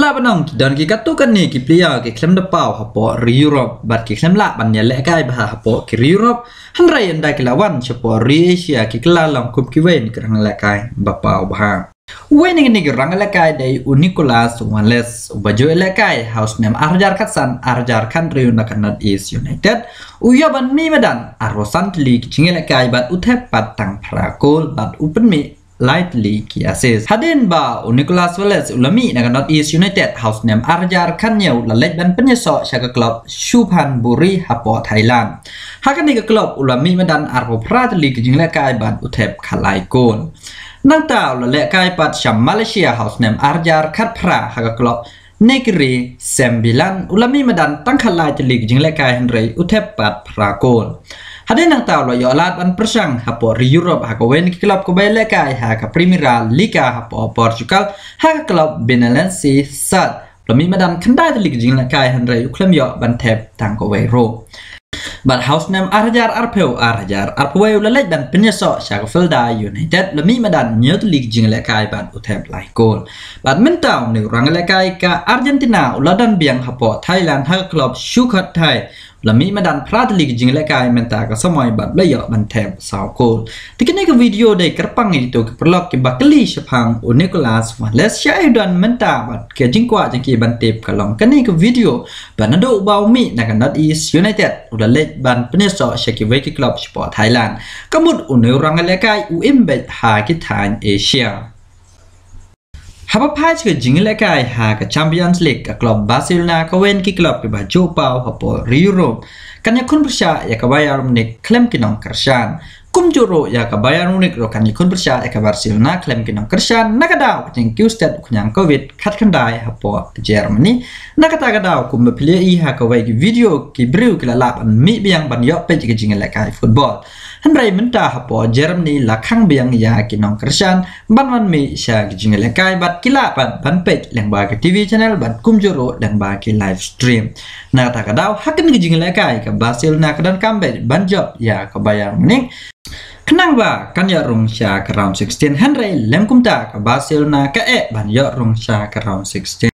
ลาบนองดันกิกัตุกันนี่กิเปียกิเคลมดปาวฮปอริยุโรปบัดกิเคลมลาบันเนี่ยและใกล้บาฮปอกิริยุโรปฮันไรยันได้กิลาวันเฉพาะริเอเชียกิกลาลองคุบกิเวนกรังละกายบปาวบาเวนี่กันนี่กรังละกายได้อุนิโคลัสวันเลสอุบาจูเอละกายฮาวส์เนมอาร์จาร์คัตซันอาร์จาร์คันริยุนักนัดอีสยูไนเต็ดอุยบันมีมาดันอารโรซันทลีกิจิเงละกายบัดอุเทปัดตังพรากูลบัดอุปนมี ยกิกลาลองคุบกิเวนกรังละกายบะเปาบะฮะเวนิกนิกรังละกายได้อุนิโคลัสวันเลสบะโจละกายเฮาส์เนมอาร์จาร์คัตซันอาร์จาร์คันริวนักนัดอีสยูไนเต็ดอุยาบันมีมาดันอารวสันทลีกจิงละกายบัดอุเทปปัดตังพรากล Ada yang tahu lo yolat an รสชังฮะ hapo ri Europe อเวน wen ki klub ko bele kai haka Primera Liga hapo Portugal haka klub Benelensi Sad เรามีมาดามคันได้ตลิกจิงละกายฮันไรยุคลมยอบันเทบทางกบเวโรบัดเฮาส์เนมอาร์ยาร์อาร์เพลอาร์ยาร์อาร์เพลละเล็ดบันเป็นยศชากฟิลดายูไนเต็ดเรามีมาดัมเนื้อตลิกจิงละกายบันอุเทบไลโกลบัดเมนตาวนึ่งรังละกายกาอาร์เจนตินาอุลดันเบียงฮับปอไทยแลนด์ฮักคลับชูคัตไทย lami madan prat lig jing le kai menta ka samai bat le yo ban thep saw ko tikene ka video de kerpang itu ke perlok ke bakli shapang o nicholas wa les sha dan menta bat ke jing kwa jing ki ban tep kalong kani ka video banado baw mi na ka not east united uda le ban pne so shaki ve ki club sport thailand kamut u ne rang le kai u imbe ha ki than asia ฮับปะไพ่ก็จิงเล็กกายหากแชมเปียนส์ลีกกับคลับบาร์เซโลนาเขาเว้นกี่คลับไปบาจูปาวฮับปะริยูโรกันยังคุณผู้ชายอยากกับไบรอันนิกเคลมกินองคริชันคุณจูโรอยากกับไบรอันนิกรู้กันยังคุณผู้ชายอยากกับบาร์เซโลนาเคลมกินองคริชันนักดาวจิงคิวสเตดคุณยังโควิดขัดขันได้ฮับปะเยอรมนีนักตากระดาวคุณมาเพลียอีหากกับไว้กี่วิดีโอกี่บริวกี่ลาบมีเบียงบันยอเป็นจิงเล็กกายฟุตบอลันไรมันตาฮับปอเยอรมนีลักขังเบียงยากินองครชันบันวันมีชากจิงเลกายบัดกิลาปันบันเปกแหลงบากทีวีชแนลบัดคุมจุโรแหลงบากไลฟ์สตรีมนาตากระดาวฮักกันกจิงเลกายกับบาซิลนาคดันคัมเบจบันจบยากบายังนิ่งขนังว่ากันยอรงชากราม16ฮันไรเลมคุมตากับบาซิลนาคเอบันยอรงชากราม16